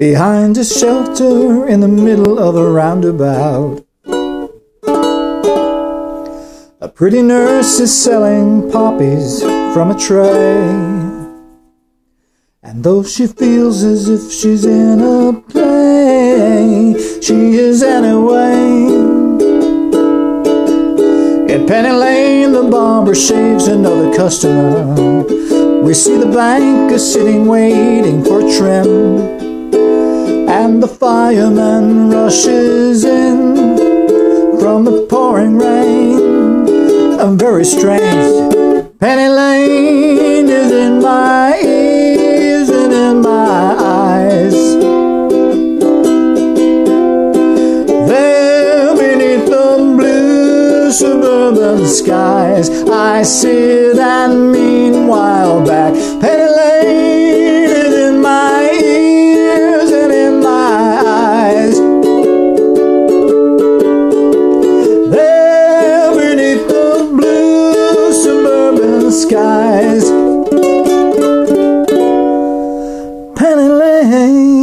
behind a shelter in the middle of a roundabout. A pretty nurse is selling poppies from a tray. And though she feels as if she's in a play, she is anyway. In Penny Lane, the barber shaves another customer. We see the banker sitting waiting the fireman rushes in from the pouring rain. I'm very strange. Penny Lane is in my ears and in my eyes. There beneath the blue suburban skies, I sit and Penny Lane.